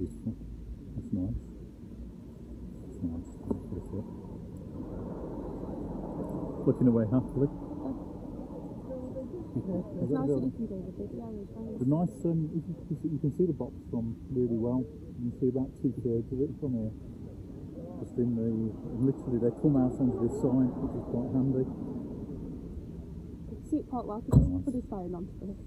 beautiful. That's nice. That's nice. That's it. Looking away happily. Um, it's nice that you can do the video as. The nice, um, you, can, you can see the box from really well. You can see about two thirds of it from here. Just in the, literally they come out onto this side, which is quite handy. You can see it quite well because Nice. put his phone onto it.